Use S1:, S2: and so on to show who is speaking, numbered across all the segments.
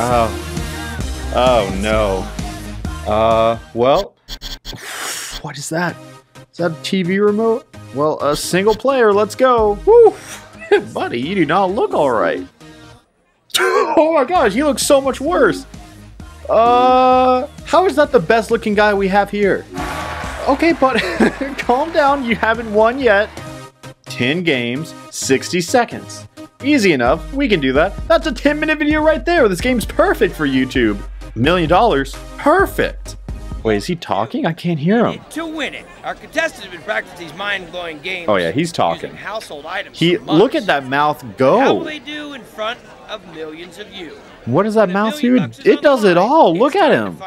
S1: Oh. Oh no. Uh, well. What is that? Is that a TV remote? Well, a single player, let's go. Woo! Buddy, you do not look alright. oh my gosh, he looks so much worse. Uh, how is that the best looking guy we have here? Okay, but calm down, you haven't won yet. 10 games, 60 seconds. Easy enough, we can do that. That's a 10 minute video right there. This game's perfect for YouTube. Million dollars, perfect. Wait, is he talking? I can't hear him.
S2: To win it, our contestants have been practicing these mind-blowing games.
S1: Oh yeah, he's talking.
S2: household items.
S1: He look at that mouth go.
S2: How will they do in front of millions of you?
S1: What does that mouth do? It does it all.
S2: it's
S1: Look at him.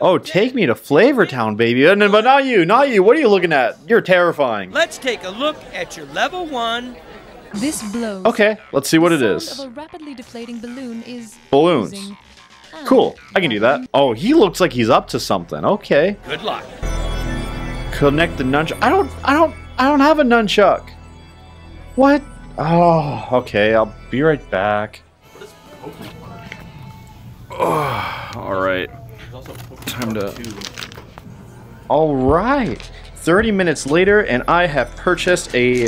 S1: Oh, take me to Flavor Town, baby. No, But not you, not you. What are you looking at? You're terrifying.
S2: Let's take a look at your level one.
S3: This blows.
S1: Okay, let's see what it
S3: The
S1: is.
S3: sound of a rapidly deflating balloon is
S1: Balloons.
S3: losing.
S1: Cool. I can do that. Oh, he looks like he's up to something. Okay.
S2: Good luck.
S1: Connect the nunchuck. I don't. I don't. I don't have a nunchuck. What? Oh, okay. I'll be right back. Oh, all right. Time to. All right. 30 minutes later, and I have purchased a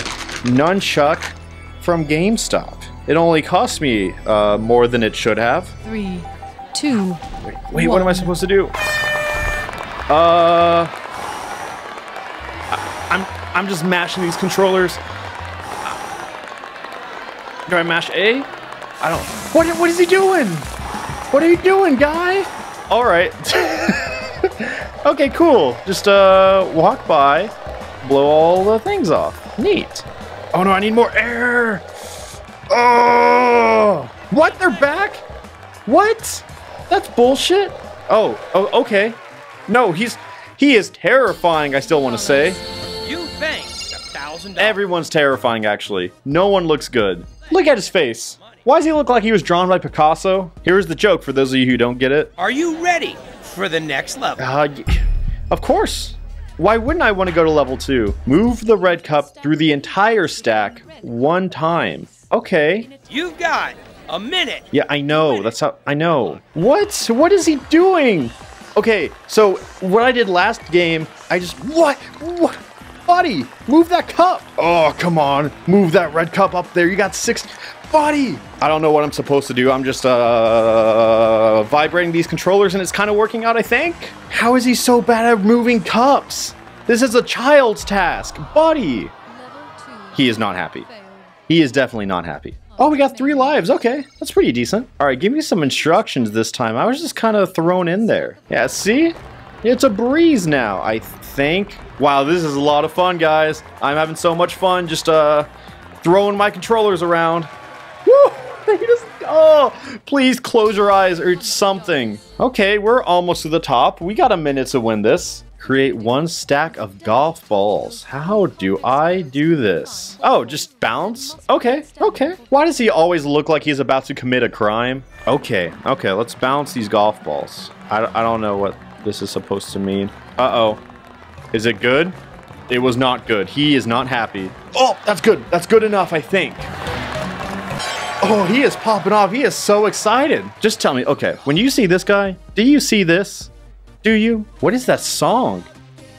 S1: nunchuck from GameStop. It only cost me uh, more than it should have.
S3: Three, two,
S1: Wait, what am I supposed to do? Uh, I, I'm I'm just mashing these controllers. Do I mash A? I don't. What what is he doing? What are you doing, guy? All right. okay, cool. Just uh, walk by, blow all the things off. Neat. Oh no, I need more air. Oh, what? They're back? What? That's bullshit. Oh, oh, okay. No, he's he is terrifying. I still want to say
S2: You banked a thousand dollars.
S1: everyone's terrifying. Actually, no one looks good. Look at his face. Why does he look like he was drawn by Picasso? Here's the joke for those of you who don't get it.
S2: Are you ready for the next level?
S1: Uh, of course. Why wouldn't I want to go to level two? Move the red cup through the entire stack one time. Okay.
S2: You've got a minute.
S1: Yeah, I know. That's how I know. What? What is he doing? Okay, so what I did last game, I just what? What? Buddy, move that cup. Oh, come on. Move that red cup up there. You got 6 Buddy. I don't know what I'm supposed to do. I'm just uh vibrating these controllers and it's kind of working out, I think. How is he so bad at moving cups? This is a child's task. Buddy. He is not happy. He is definitely not happy. Oh, we got three lives. Okay, that's pretty decent. All right, give me some instructions this time. I was just kind of thrown in there. Yeah, see? It's a breeze now, I think. Wow, this is a lot of fun, guys. I'm having so much fun just uh throwing my controllers around. He just, oh, please close your eyes or something. Okay, we're almost to the top. We got a minute to win this. Create one stack of golf balls. How do I do this? Oh, just bounce? Okay, okay. Why does he always look like he's about to commit a crime? Okay, okay, let's bounce these golf balls. I, I don't know what this is supposed to mean. Uh-oh. Is it good? It was not good. He is not happy. Oh, that's good. That's good enough, I think. Oh, he is popping off. He is so excited. Just tell me, okay, when you see this guy, do you see this? Do you? What is that song?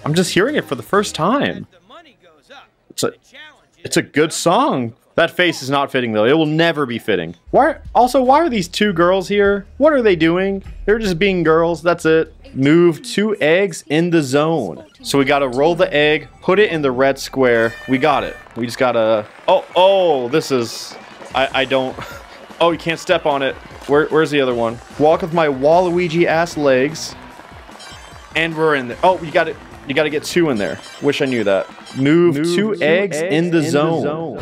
S1: I'm just hearing it for the first time.
S2: The money goes up.
S1: It's a,
S2: The challenge is
S1: it's a good song. That face is not fitting though. It will never be fitting. Why? Also, why are these two girls here? What are they doing? They're just being girls. That's it. Move two eggs in the zone. So we gotta roll the egg, put it in the red square. We got it. We just gotta. Oh, oh, this is. I, I don't. Oh, you can't step on it. Where, where's the other one? Walk with my Waluigi ass legs. And we're in there. Oh, you got it. You got to get two in there. Wish I knew that. Move, two, eggs, in the zone.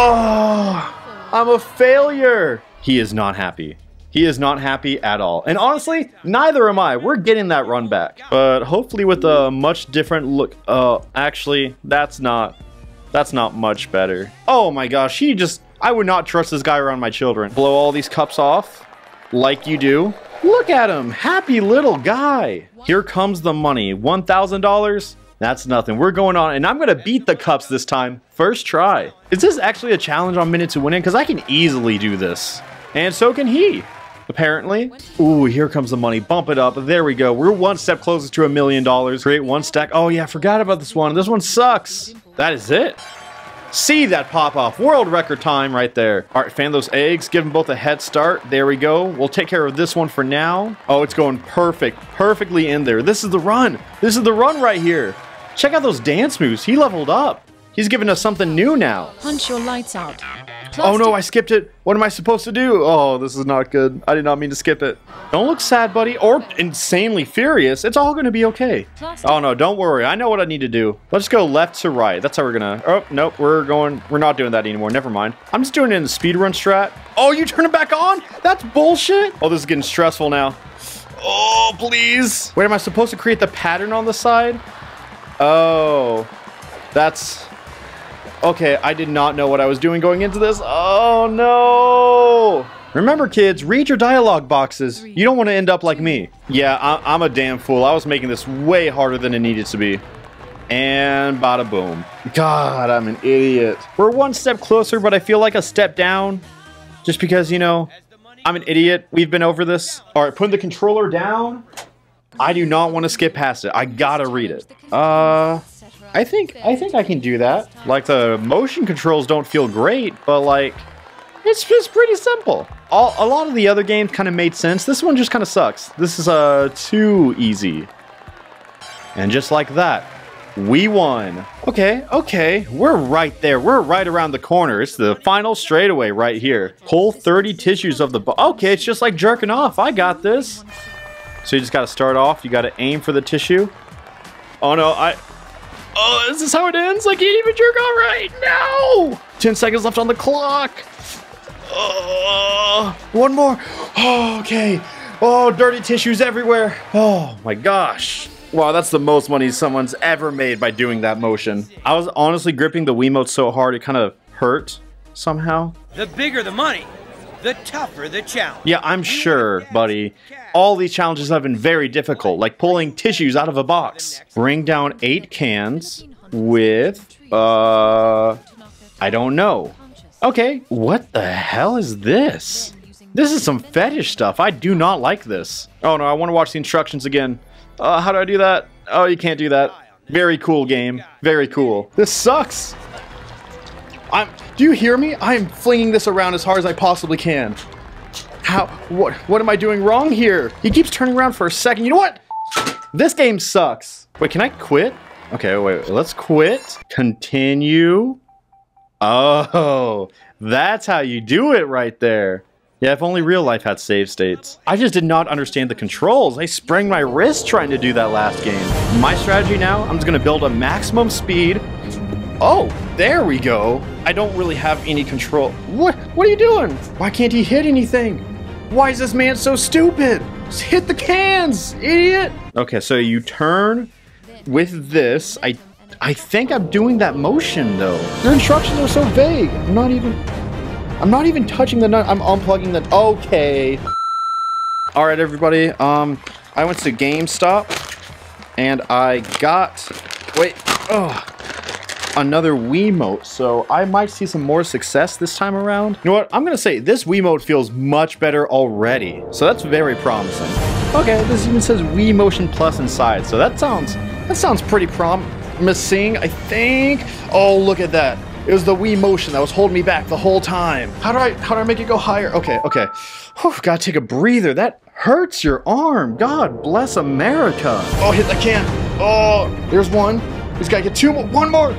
S1: Oh, I'm a failure. He is not happy. He is not happy at all. And honestly, neither am I. We're getting that run back. But hopefully with a much different look. Uh, actually, that's not, that's not much better. Oh my gosh, he just, I would not trust this guy around my children. Blow all these cups off like you do. Look at him, happy little guy. Here comes the money, $1,000. That's nothing. We're going on, and I'm gonna beat the cups this time. First try. Is this actually a challenge on minute to win it? Because I can easily do this. And so can he. apparently. Ooh, here comes the money. Bump it up. There we go. We're one step closer to a million dollars. Create one stack. Oh, yeah, I forgot about this one. This one sucks. That is it. See that pop off. World record time right there. All right, fan those eggs. Give them both a head start. There we go. We'll take care of this one for now. Oh, it's going perfect. Perfectly in there. This is the run. This is the run right here. Check out those dance moves. He leveled up. He's giving us something new now.
S3: Punch your lights out.
S1: Oh no, I skipped it. What am I supposed to do? Oh, this is not good. I did not mean to skip it. Don't look sad, buddy, or insanely furious. It's all gonna be okay.
S3: Plastic.
S1: Oh no, don't worry. I know what I need to do. Let's go left to right. That's how we're gonna. Oh nope, we're going. We're not doing that anymore. Never mind. I'm just doing it in the speedrun strat. Oh, you turn it back on? That's bullshit. Oh, this is getting stressful now. Oh, please. Wait, am I supposed to create the pattern on the side? Oh, that's Okay, I did not know what I was doing going into this. Oh no! Remember, kids, read your dialogue boxes. You don't want to end up like me. Yeah, I I'm a damn fool. I was making this way harder than it needed to be. And bada boom. God, I'm an idiot. We're one step closer, but I feel like a step down. Just because, you know, I'm an idiot. We've been over this. All right, putting the controller down. I do not want to skip past it. I gotta read it. Uh, I think I think I can do that. Like the motion controls don't feel great, but like it's just pretty simple. All, a lot of the other games kind of made sense. This one just kind of sucks. This is uh too easy. And just like that, we won. Okay, okay, we're right there. We're right around the corner. It's the final straightaway right here. Pull 30 tissues of the. Okay, it's just like jerking off. I got this. So you just got to start off. You got to aim for the tissue. Oh no, I. Oh, is this how it ends? I can't even jerk off right now. 10 seconds left on the clock. Oh, one more. Oh, okay. Oh, dirty tissues everywhere. Oh my gosh. Wow, that's the most money someone's ever made by doing that motion. I was honestly gripping the Wiimote so hard it kind of hurt somehow.
S2: The bigger the money, the tougher the challenge.
S1: Yeah, I'm sure, buddy. All these challenges have been very difficult, like pulling tissues out of a box. Bring down eight cans with, uh, I don't know. Okay, what the hell is this? This is some fetish stuff. I do not like this. Oh no, I want to watch the instructions again. Uh, how do I do that? Oh, you can't do that. Very cool game. Very cool. This sucks. I'm. Do you hear me? I am flinging this around as hard as I possibly can. How? What? What am I doing wrong here? He keeps turning around for a second. You know what? This game sucks. Wait, can I quit? Okay, wait. wait, Let's quit. Continue. Oh, that's how you do it right there. Yeah, if only real life had save states. I just did not understand the controls. I sprained my wrist trying to do that last game. My strategy now, I'm just gonna build a maximum speed. Oh, there we go. I don't really have any control. What? What are you doing? Why can't he hit anything? Why is this man so stupid? Just hit the cans, idiot. Okay, so you turn with this. I I think I'm doing that motion though. Your instructions are so vague. I'm not even I'm not even touching the nut. I'm unplugging the Okay. All right, everybody. Um I went to GameStop and I got wait, oh, another Wiimote. So I might see some more success this time around. You know what? I'm gonna say this Wiimote feels much better already. So that's very promising. Okay, this even says Wii Motion Plus inside. So that sounds that sounds pretty promising, I think. Oh, look at that. It was the Wii Motion that was holding me back the whole time. How do I how do I make it go higher? Okay, okay. Whew, gotta take a breather. That hurts your arm. God bless America. Oh, hit that can. Oh, there's one. He's gotta get two more. One more.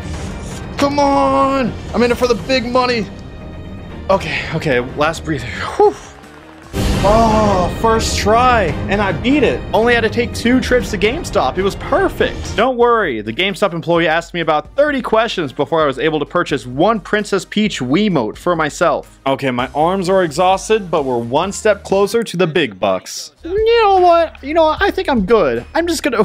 S1: Come on. I'm in it for the big money. Okay, okay. Last breather. Whew. Oh, first try, and I beat it. Only had to take two trips to GameStop. It was perfect. Don't worry, the GameStop employee asked me about 30 questions before I was able to purchase one Princess Peach Wiimote for myself. Okay, my arms are exhausted, but we're one step closer to the big bucks. You know what? You know what? I think I'm good. I'm just gonna.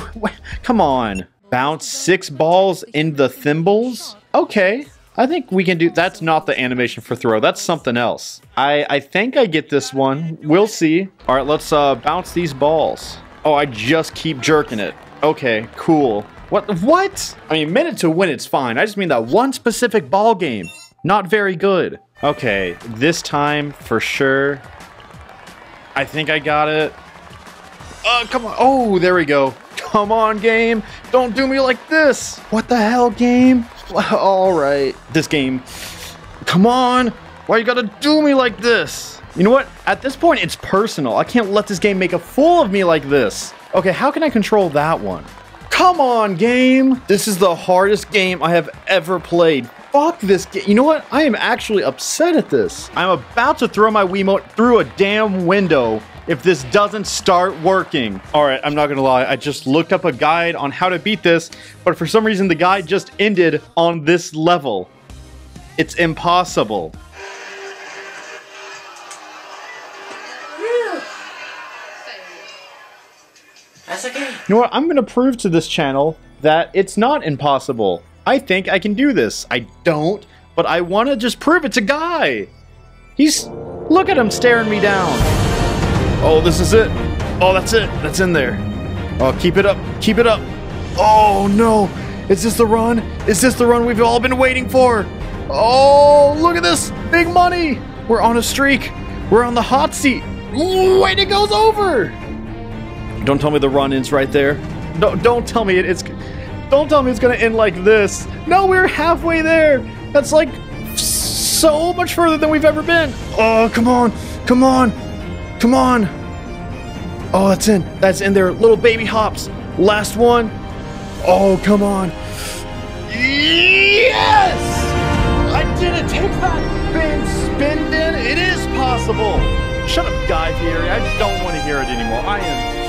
S1: Come on. Bounce six balls in the thimbles? Okay. I think we can do that's not the animation for throw. That's something else. I I think I get this one. We'll see. All right, let's uh bounce these balls. Oh, I just keep jerking it. Okay, cool. What what? I mean, minute to win it's fine. I just mean that one specific ball game. Not very good. Okay, this time for sure. I think I got it. Uh, come on. Oh, there we go. Come on, game. Don't do me like this. What the hell, game? All right. This game. Come on. Why you gotta do me like this? You know what? At this point, it's personal. I can't let this game make a fool of me like this. Okay, how can I control that one? Come on, game. This is the hardest game I have ever played. Fuck this game. You know what? I am actually upset at this. I'm about to throw my Wiimote through a damn window if this doesn't start working. All right, I'm not gonna lie. I just looked up a guide on how to beat this, but for some reason the guide just ended on this level. It's impossible.
S2: That's okay.
S1: You know what? I'm going to prove to this channel that it's not impossible. I think I can do this. I don't, but I want to just prove it to Guy. He's... Look at him staring me down. Oh, this is it. Oh, that's it. That's in there. Oh, keep it up. Keep it up. Oh, no. Is this the run? Is this the run we've all been waiting for? Oh, look at this. Big money. We're on a streak. We're on the hot seat. Wait, it goes over. Don't tell me the run ends right there. Don't don't tell me it, it's. Don't tell me it's gonna end like this. No, we're halfway there. That's like so much further than we've ever been. Oh, come on, come on, come on. Oh, that's in. That's in there. Little baby hops. Last one. Oh, come on. Yes! I did it. Take that, Ben Spindin. It is possible. Shut up, Guy Fieri. I don't want to hear it anymore. I am.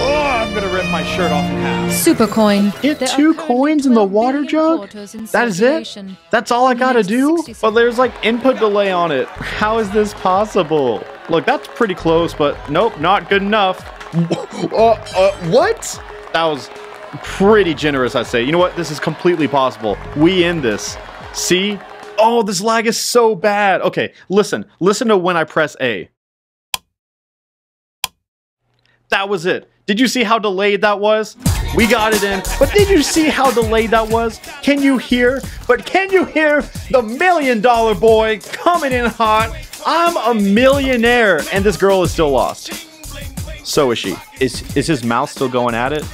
S1: Oh, I'm gonna rip my shirt off in half.
S3: Super coin.
S1: Get
S3: There
S1: two coins in the water jug? That is it? That's all I gotta do?
S3: 60
S1: But there's like input delay on it. How is this possible? Look, that's pretty close, but nope, not good enough. uh, uh, what? That was pretty generous, I'd say. You know what? This is completely possible. We in this. See? Oh, this lag is so bad. Okay, listen. Listen to when I press A. That was it. Did you see how delayed that was? We got it in, but did you see how delayed that was? Can you hear? But can you hear the million dollar boy coming in hot? I'm a millionaire, and this girl is still lost. So is she. Is is his mouth still going at it?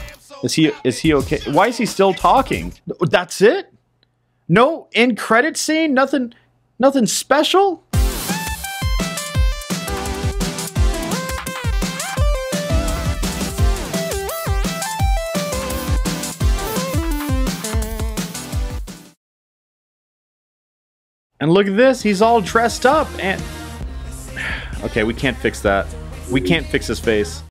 S1: Is he is he okay? Why is he still talking? That's it? No end credit scene? Nothing nothing special? And look at this, he's all dressed up and Okay, we can't fix that. We can't fix his face.